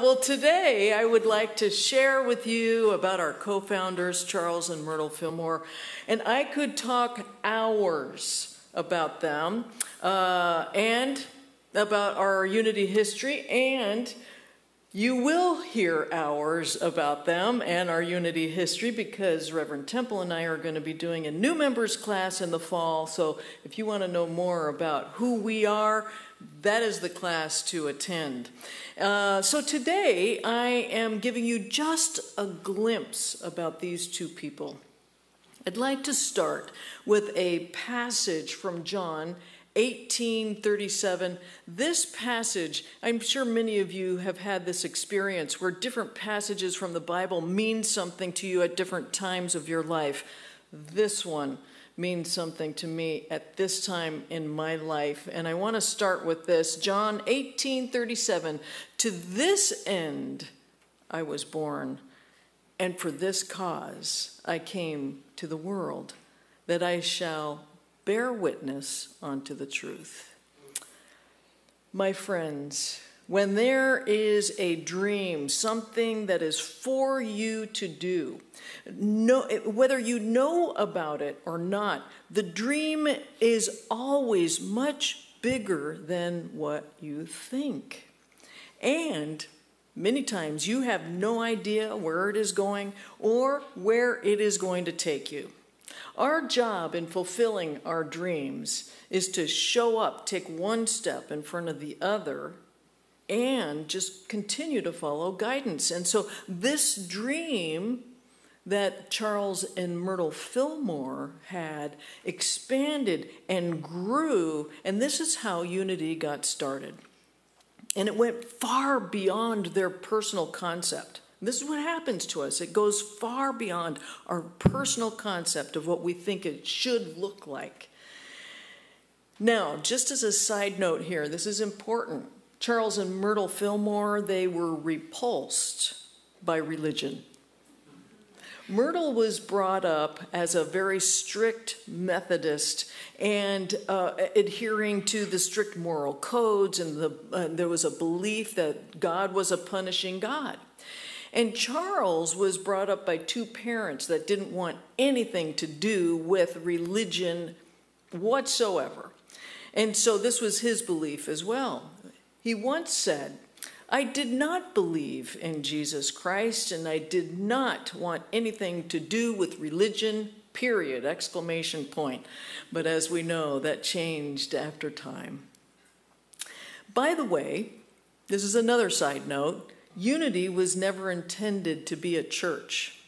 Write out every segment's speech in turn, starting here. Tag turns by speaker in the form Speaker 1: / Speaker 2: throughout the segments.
Speaker 1: Well, today I would like to share with you about our co founders, Charles and Myrtle Fillmore. And I could talk hours about them uh, and about our unity history and you will hear hours about them and our unity history because Reverend Temple and I are going to be doing a new members class in the fall. So if you want to know more about who we are, that is the class to attend. Uh, so today I am giving you just a glimpse about these two people. I'd like to start with a passage from John 1837. This passage, I'm sure many of you have had this experience where different passages from the Bible mean something to you at different times of your life. This one means something to me at this time in my life, and I want to start with this. John 18:37, to this end I was born, and for this cause I came to the world, that I shall bear witness unto the truth. My friends, when there is a dream, something that is for you to do, no, whether you know about it or not, the dream is always much bigger than what you think. And many times you have no idea where it is going or where it is going to take you. Our job in fulfilling our dreams is to show up, take one step in front of the other, and just continue to follow guidance. And so, this dream that Charles and Myrtle Fillmore had expanded and grew, and this is how Unity got started. And it went far beyond their personal concept. This is what happens to us. It goes far beyond our personal concept of what we think it should look like. Now, just as a side note here, this is important. Charles and Myrtle Fillmore, they were repulsed by religion. Myrtle was brought up as a very strict Methodist and uh, adhering to the strict moral codes, and the, uh, there was a belief that God was a punishing God. And Charles was brought up by two parents that didn't want anything to do with religion whatsoever. And so this was his belief as well. He once said, I did not believe in Jesus Christ and I did not want anything to do with religion, period, exclamation point. But as we know, that changed after time. By the way, this is another side note. Unity was never intended to be a church.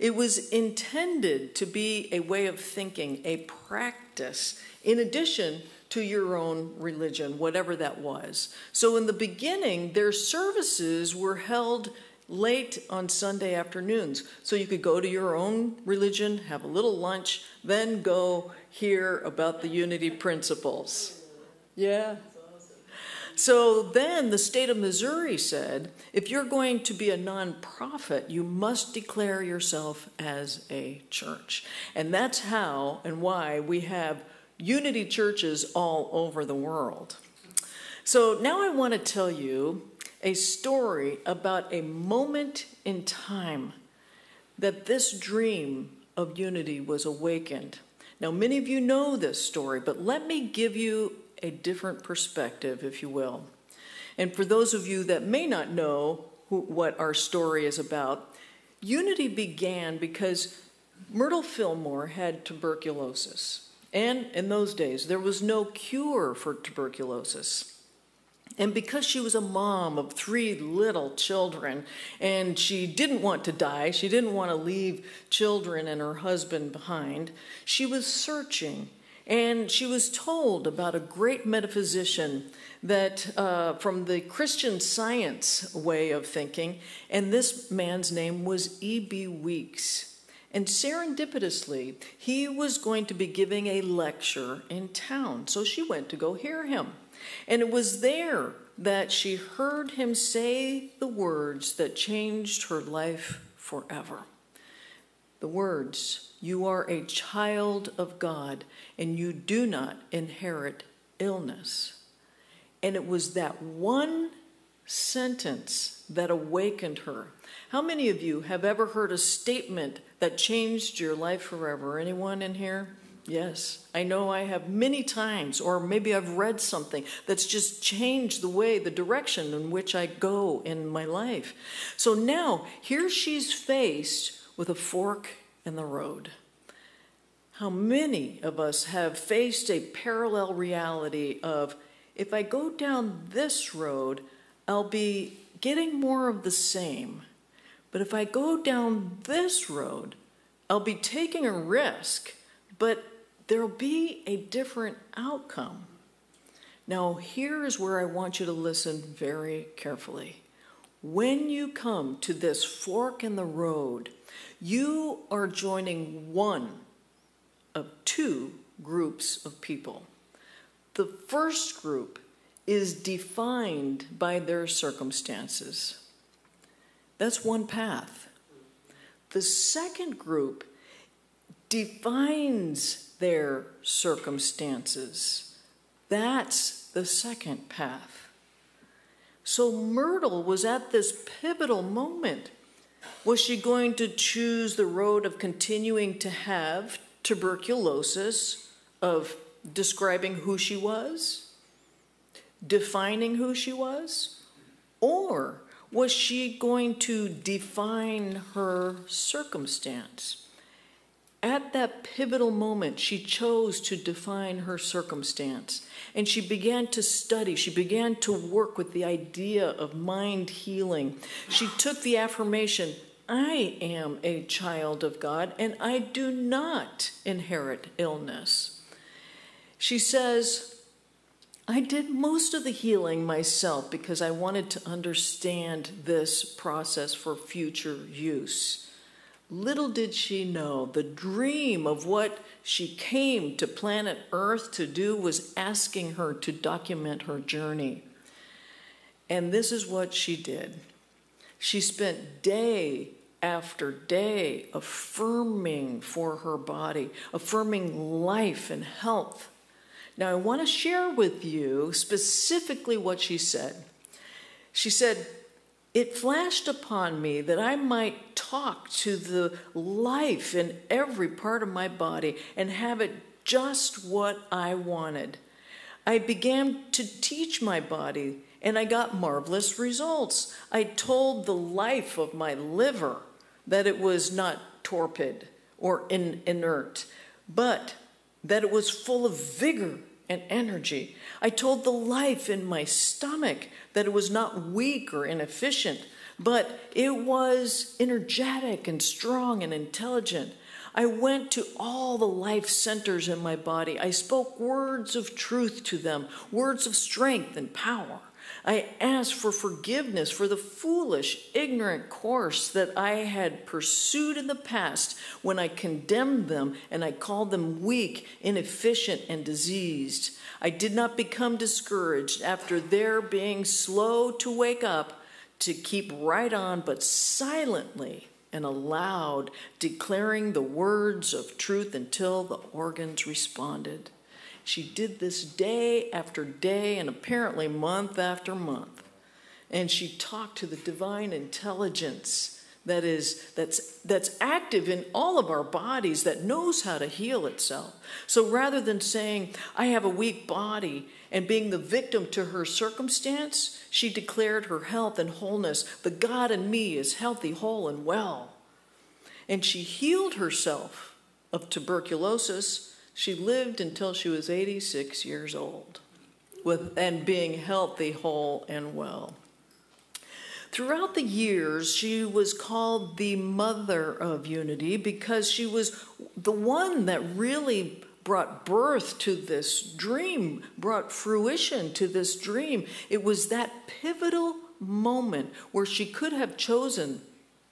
Speaker 1: It was intended to be a way of thinking, a practice, in addition to your own religion, whatever that was. So, in the beginning, their services were held late on Sunday afternoons. So, you could go to your own religion, have a little lunch, then go hear about the unity principles. Yeah. So then the state of Missouri said if you're going to be a nonprofit, you must declare yourself as a church. And that's how and why we have unity churches all over the world. So now I want to tell you a story about a moment in time that this dream of unity was awakened. Now, many of you know this story, but let me give you a different perspective, if you will. And for those of you that may not know who, what our story is about, Unity began because Myrtle Fillmore had tuberculosis. And in those days, there was no cure for tuberculosis. And because she was a mom of three little children and she didn't want to die, she didn't want to leave children and her husband behind, she was searching and she was told about a great metaphysician that uh, from the Christian science way of thinking, and this man's name was E.B. Weeks. And serendipitously, he was going to be giving a lecture in town. So she went to go hear him. And it was there that she heard him say the words that changed her life forever. The words, you are a child of God and you do not inherit illness. And it was that one sentence that awakened her. How many of you have ever heard a statement that changed your life forever? Anyone in here? Yes, I know I have many times, or maybe I've read something that's just changed the way, the direction in which I go in my life. So now, here she's faced with a fork in the road. How many of us have faced a parallel reality of if I go down this road, I'll be getting more of the same. But if I go down this road, I'll be taking a risk, but there'll be a different outcome. Now, here is where I want you to listen very carefully. When you come to this fork in the road, you are joining one of two groups of people. The first group is defined by their circumstances. That's one path. The second group defines their circumstances. That's the second path. So Myrtle was at this pivotal moment. Was she going to choose the road of continuing to have tuberculosis, of describing who she was, defining who she was? Or was she going to define her circumstance? At that pivotal moment, she chose to define her circumstance and she began to study. She began to work with the idea of mind healing. She took the affirmation, I am a child of God and I do not inherit illness. She says, I did most of the healing myself because I wanted to understand this process for future use. Little did she know the dream of what she came to planet Earth to do was asking her to document her journey. And this is what she did. She spent day after day affirming for her body, affirming life and health. Now, I want to share with you specifically what she said. She said, It flashed upon me that I might talk to the life in every part of my body and have it just what I wanted. I began to teach my body and I got marvelous results. I told the life of my liver that it was not torpid or in, inert, but that it was full of vigor and energy. I told the life in my stomach that it was not weak or inefficient, but it was energetic and strong and intelligent. I went to all the life centers in my body. I spoke words of truth to them, words of strength and power. I asked for forgiveness for the foolish, ignorant course that I had pursued in the past when I condemned them and I called them weak, inefficient, and diseased. I did not become discouraged after their being slow to wake up to keep right on, but silently and aloud, declaring the words of truth until the organs responded. She did this day after day and apparently month after month. And she talked to the divine intelligence that is that's that's active in all of our bodies that knows how to heal itself. So rather than saying i have a weak body and being the victim to her circumstance she declared her health and wholeness. The god in me is healthy whole and well. And she healed herself of tuberculosis she lived until she was 86 years old with and being healthy whole and well Throughout the years, she was called the mother of unity because she was the one that really brought birth to this dream, brought fruition to this dream. It was that pivotal moment where she could have chosen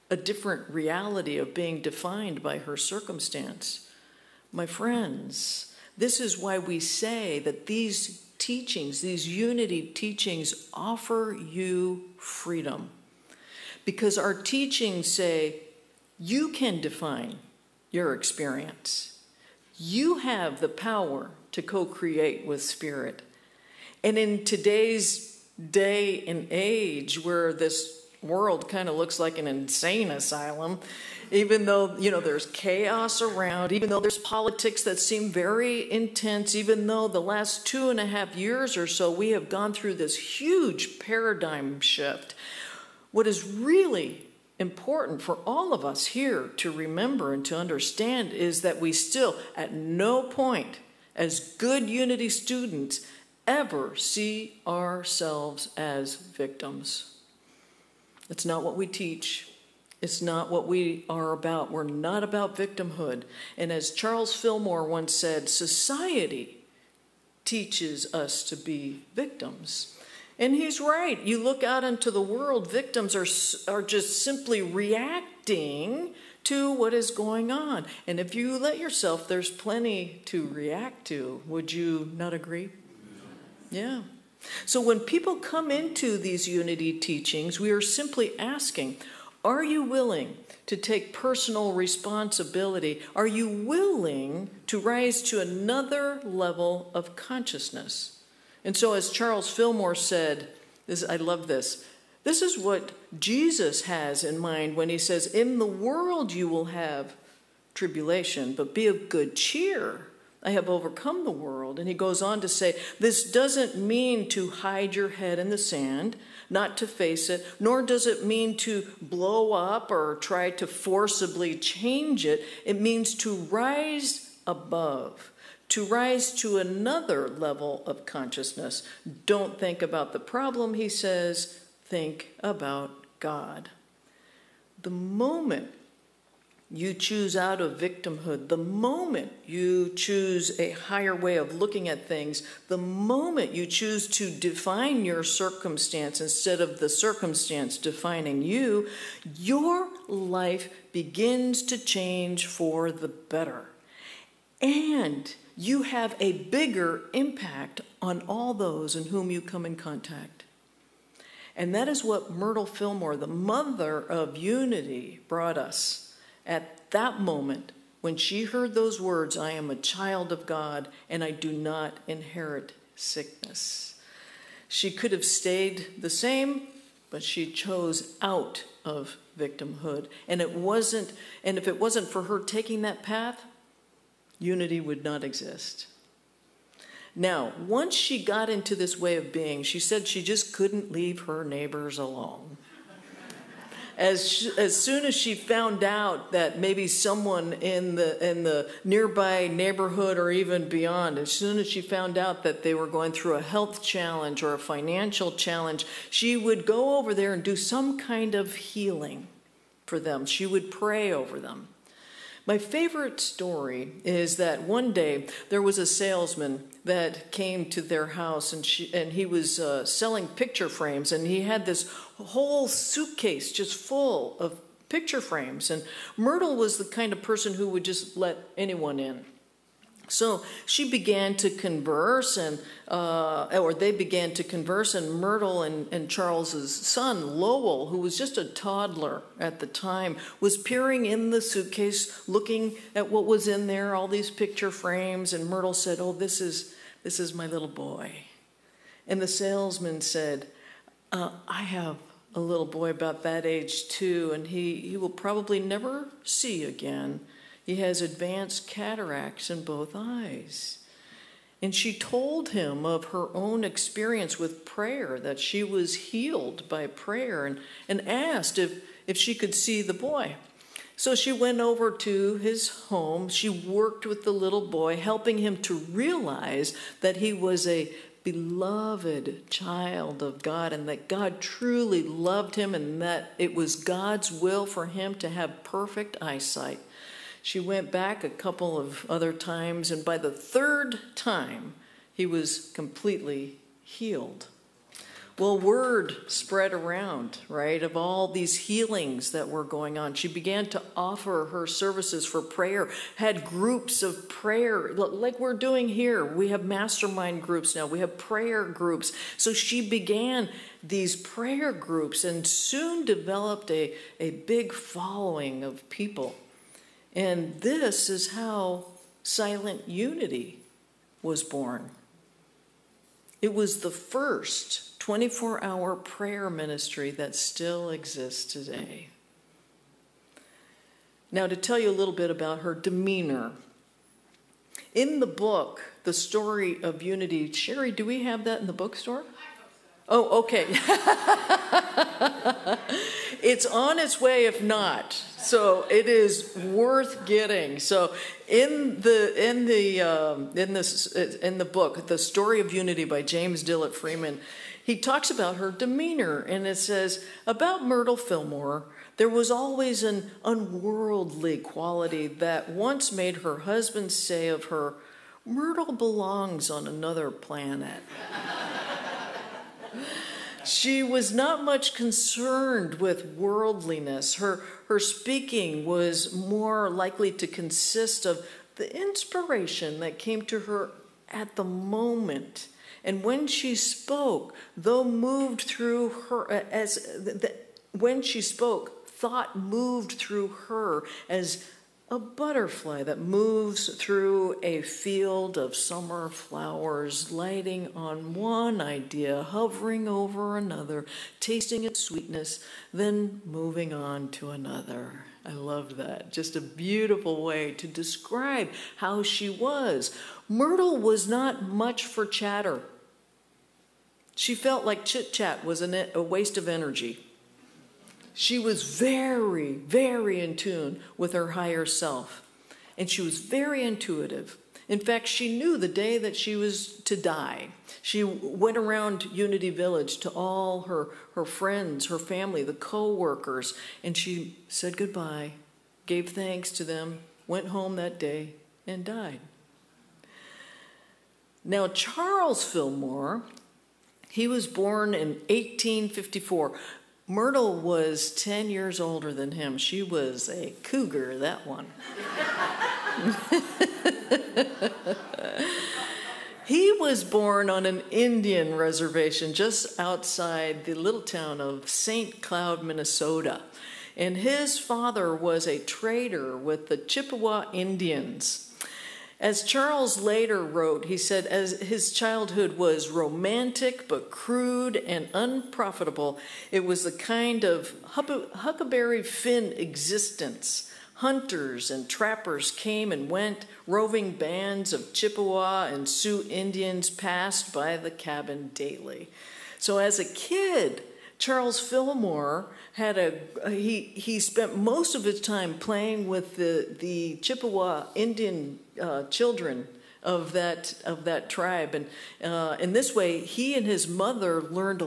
Speaker 1: a different reality of being defined by her circumstance. My friends, this is why we say that these teachings, these unity teachings, offer you freedom. Because our teachings say you can define your experience, you have the power to co create with Spirit. And in today's day and age where this world kind of looks like an insane asylum even though you know there's chaos around even though there's politics that seem very intense even though the last two and a half years or so we have gone through this huge paradigm shift what is really important for all of us here to remember and to understand is that we still at no point as good unity students ever see ourselves as victims. It's not what we teach it's not what we are about. We're not about victimhood. And as Charles Fillmore once said, society teaches us to be victims. And he's right. You look out into the world, victims are, are just simply reacting to what is going on. And if you let yourself, there's plenty to react to. Would you not agree? Yeah. So when people come into these unity teachings, we are simply asking, are you willing to take personal responsibility? Are you willing to rise to another level of consciousness? And so, as Charles Fillmore said, this, I love this. This is what Jesus has in mind when he says, In the world you will have tribulation, but be of good cheer. I have overcome the world. And he goes on to say, This doesn't mean to hide your head in the sand not to face it, nor does it mean to blow up or try to forcibly change it. It means to rise above, to rise to another level of consciousness. Don't think about the problem, he says, think about God. The moment you choose out of victimhood. The moment you choose a higher way of looking at things, the moment you choose to define your circumstance instead of the circumstance defining you, your life begins to change for the better. And you have a bigger impact on all those in whom you come in contact. And that is what Myrtle Fillmore, the mother of unity, brought us at that moment, when she heard those words, I am a child of God and I do not inherit sickness. She could have stayed the same, but she chose out of victimhood. And it wasn't, and if it wasn't for her taking that path, unity would not exist. Now, once she got into this way of being, she said she just couldn't leave her neighbors alone as as soon as she found out that maybe someone in the in the nearby neighborhood or even beyond, as soon as she found out that they were going through a health challenge or a financial challenge, she would go over there and do some kind of healing for them. She would pray over them. My favorite story is that one day there was a salesman that came to their house and, she, and he was uh, selling picture frames and he had this whole suitcase just full of picture frames. And Myrtle was the kind of person who would just let anyone in. So she began to converse, and uh, or they began to converse, and Myrtle and, and Charles's son Lowell, who was just a toddler at the time, was peering in the suitcase, looking at what was in there, all these picture frames. And Myrtle said, "Oh, this is this is my little boy," and the salesman said, uh, "I have." A little boy about that age too, and he, he will probably never see again. He has advanced cataracts in both eyes. And she told him of her own experience with prayer, that she was healed by prayer, and, and asked if, if she could see the boy. So she went over to his home. She worked with the little boy, helping him to realize that he was a beloved child of God and that God truly loved him and that it was God's will for him to have perfect eyesight. She went back a couple of other times, and by the third time, he was completely healed. Well, word spread around, right, of all these healings that were going on. She began to offer her services for prayer, had groups of prayer, like we're doing here. We have mastermind groups now, we have prayer groups. So she began these prayer groups and soon developed a, a big following of people. And this is how silent unity was born. It was the first 24 hour prayer ministry that still exists today. Now, to tell you a little bit about her demeanor, in the book, The Story of Unity, Sherry, do we have that in the bookstore? Oh, okay. it's on its way if not. So it is worth getting. So in the in the um, in this in the book, the story of unity by James Dillett Freeman, he talks about her demeanor, and it says about Myrtle Fillmore. There was always an unworldly quality that once made her husband say of her, Myrtle belongs on another planet. She was not much concerned with worldliness. Her, her speaking was more likely to consist of the inspiration that came to her at the moment. And when she spoke, though moved through her, as the, when she spoke, thought moved through her as a butterfly that moves through a field of summer flowers, lighting on one idea, hovering over another, tasting its sweetness, then moving on to another. I love that. Just a beautiful way to describe how she was. Myrtle was not much for chatter. She felt like chit chat was a waste of energy. She was very, very in tune with her higher self. And she was very intuitive. In fact, she knew the day that she was to die. She went around Unity Village to all her, her friends, her family, the co workers, and she said goodbye, gave thanks to them, went home that day, and died. Now, Charles Fillmore, he was born in 1854. Myrtle was 10 years older than him. She was a cougar, that one. he was born on an Indian reservation just outside the little town of St. Cloud, Minnesota. And his father was a trader with the Chippewa Indians. As Charles later wrote, he said, as his childhood was romantic but crude and unprofitable, it was the kind of huckleberry Finn existence. Hunters and trappers came and went, roving bands of Chippewa and Sioux Indians passed by the cabin daily. So as a kid, Charles Fillmore had a he he spent most of his time playing with the the Chippewa Indian uh, children of that of that tribe, and uh, in this way, he and his mother learned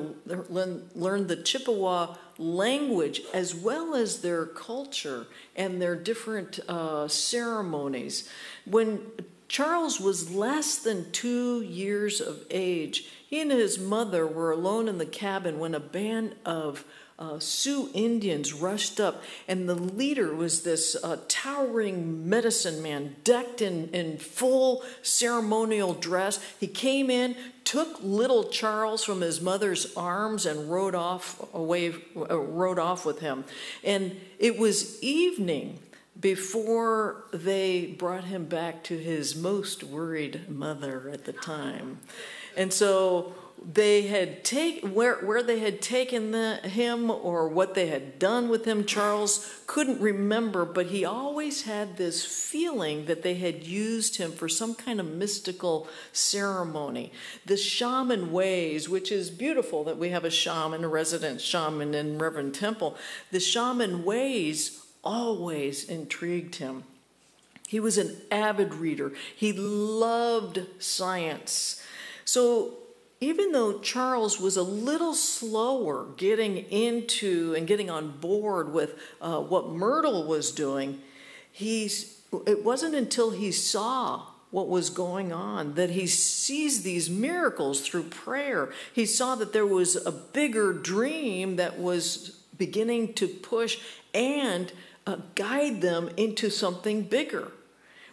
Speaker 1: learned the Chippewa language as well as their culture and their different uh, ceremonies. When Charles was less than two years of age, he and his mother were alone in the cabin when a band of uh, Sioux Indians rushed up, and the leader was this uh, towering medicine man, decked in, in full ceremonial dress. He came in, took little Charles from his mother's arms, and rode off away, uh, rode off with him. And it was evening before they brought him back to his most worried mother at the time. And so they had take where where they had taken the, him or what they had done with him charles couldn't remember but he always had this feeling that they had used him for some kind of mystical ceremony the shaman ways which is beautiful that we have a shaman a resident shaman in reverend temple the shaman ways always intrigued him. He was an avid reader. He loved science. So even though Charles was a little slower getting into and getting on board with uh, what Myrtle was doing, he's, it wasn't until he saw what was going on that he sees these miracles through prayer. He saw that there was a bigger dream that was beginning to push and uh, guide them into something bigger.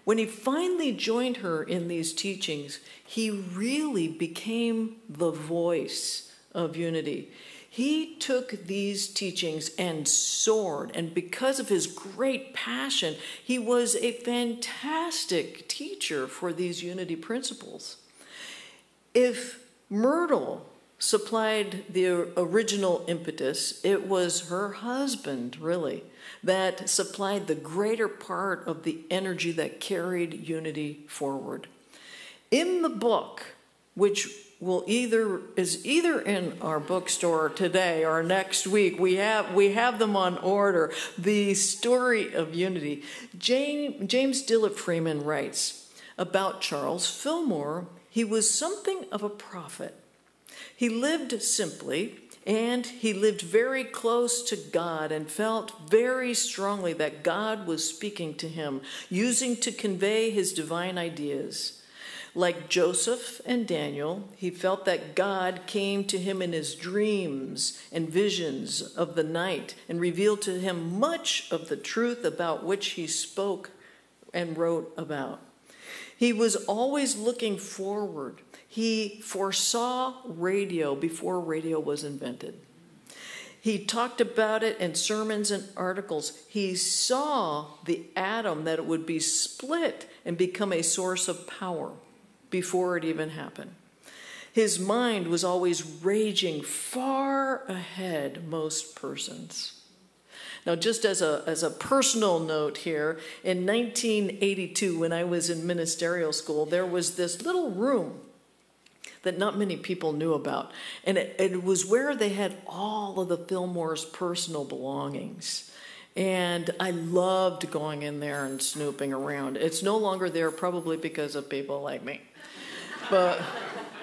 Speaker 1: When he finally joined her in these teachings, he really became the voice of unity. He took these teachings and soared, and because of his great passion, he was a fantastic teacher for these unity principles. If Myrtle supplied the original impetus. It was her husband, really, that supplied the greater part of the energy that carried unity forward. In the book, which will either is either in our bookstore today or next week. We have we have them on order. The story of unity. James, James Dillett Freeman writes about Charles Fillmore. He was something of a prophet. He lived simply and he lived very close to God and felt very strongly that God was speaking to him, using to convey his divine ideas. Like Joseph and Daniel, he felt that God came to him in his dreams and visions of the night and revealed to him much of the truth about which he spoke and wrote about. He was always looking forward. He foresaw radio before radio was invented. He talked about it in sermons and articles. He saw the atom that it would be split and become a source of power before it even happened. His mind was always raging far ahead most persons. Now, just as a, as a personal note here, in 1982, when I was in ministerial school, there was this little room that not many people knew about. And it, it was where they had all of the Fillmore's personal belongings. And I loved going in there and snooping around. It's no longer there, probably because of people like me. But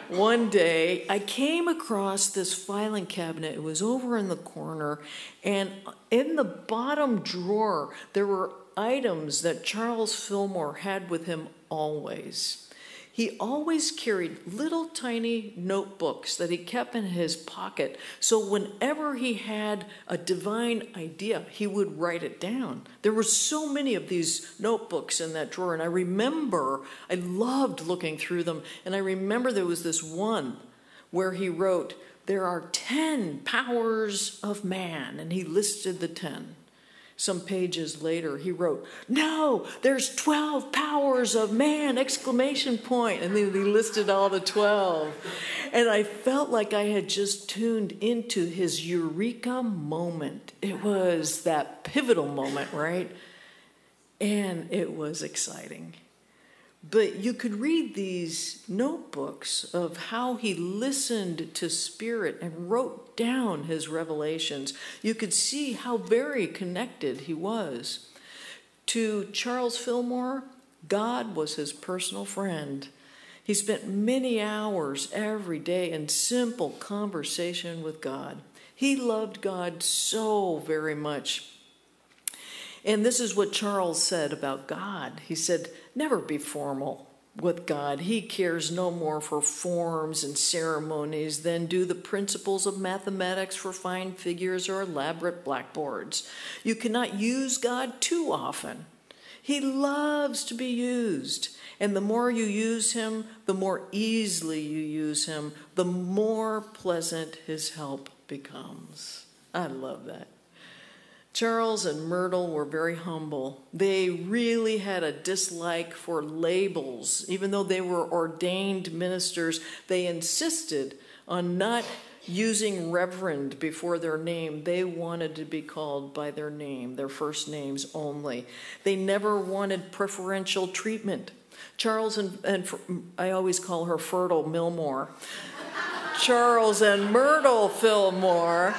Speaker 1: one day I came across this filing cabinet. It was over in the corner, and in the bottom drawer, there were items that Charles Fillmore had with him always. He always carried little tiny notebooks that he kept in his pocket. So whenever he had a divine idea, he would write it down. There were so many of these notebooks in that drawer, and I remember I loved looking through them. And I remember there was this one where he wrote, There are 10 powers of man, and he listed the 10 some pages later he wrote no there's 12 powers of man! Exclamation point. And then he listed all the 12 and i felt like i had just tuned into his eureka moment. It was that pivotal moment right? And it was exciting but you could read these notebooks of how he listened to Spirit and wrote down his revelations. You could see how very connected he was. To Charles Fillmore, God was his personal friend. He spent many hours every day in simple conversation with God. He loved God so very much. And this is what Charles said about God. He said, Never be formal with God. He cares no more for forms and ceremonies than do the principles of mathematics for fine figures or elaborate blackboards. You cannot use God too often. He loves to be used. And the more you use him, the more easily you use him, the more pleasant his help becomes. I love that. Charles and Myrtle were very humble. They really had a dislike for labels. Even though they were ordained ministers, they insisted on not using reverend before their name. They wanted to be called by their name, their first names only. They never wanted preferential treatment. Charles and, and I always call her Fertile Millmore. Charles and Myrtle Fillmore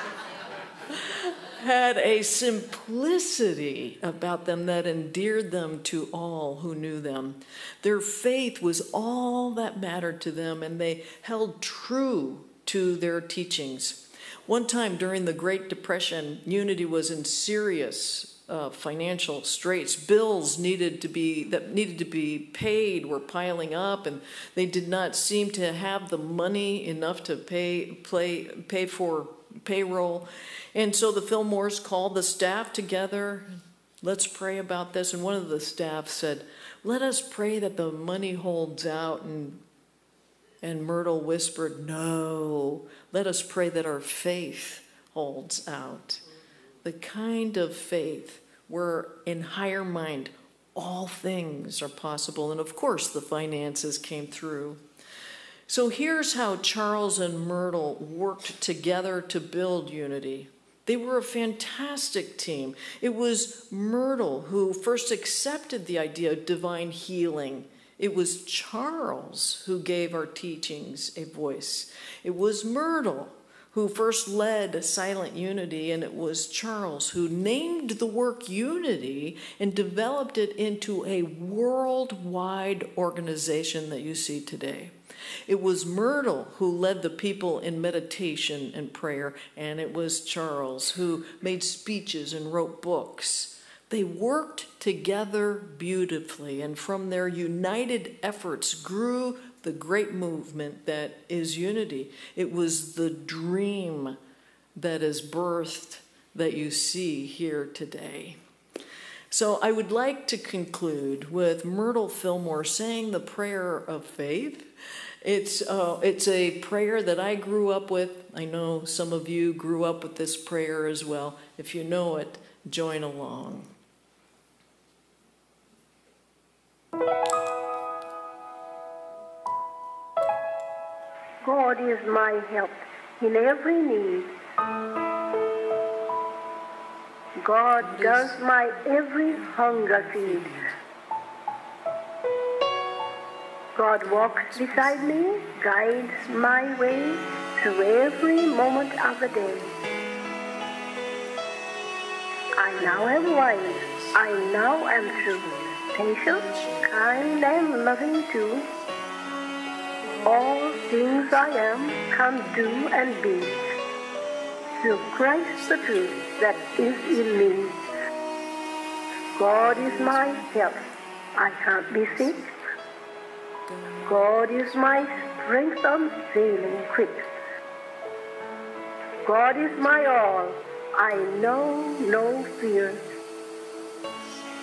Speaker 1: had a simplicity about them that endeared them to all who knew them. Their faith was all that mattered to them, and they held true to their teachings. One time during the Great Depression, Unity was in serious uh, financial straits. Bills needed to be that needed to be paid were piling up, and they did not seem to have the money enough to pay play, pay for payroll. And so the Fillmores called the staff together. Let's pray about this. And one of the staff said, Let us pray that the money holds out. And, and Myrtle whispered, No, let us pray that our faith holds out. The kind of faith where in higher mind all things are possible. And of course, the finances came through. So here's how Charles and Myrtle worked together to build unity. They were a fantastic team. It was Myrtle who first accepted the idea of divine healing. It was Charles who gave our teachings a voice. It was Myrtle who first led Silent Unity, and it was Charles who named the work Unity and developed it into a worldwide organization that you see today. It was Myrtle who led the people in meditation and prayer, and it was Charles who made speeches and wrote books. They worked together beautifully, and from their united efforts grew the great movement that is unity. It was the dream that is birthed that you see here today. So I would like to conclude with Myrtle Fillmore saying the prayer of faith. It's, uh, it's a prayer that I grew up with. I know some of you grew up with this prayer as well. If you know it, join along.
Speaker 2: God is my help in every need. God does my every hunger feed. God walks beside me, guides my way through every moment of the day. I now am wise, I now am true, patient, kind, and loving too. All things I am can do and be through Christ the truth that is in me. God is my help. I can't be sick. God is my strength unfailing quick. God is my all. I know no fear.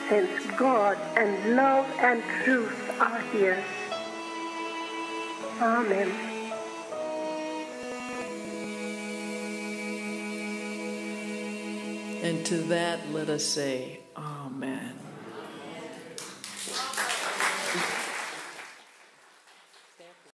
Speaker 2: Since God and love and truth are here. Amen.
Speaker 1: And to that, let us say, Amen.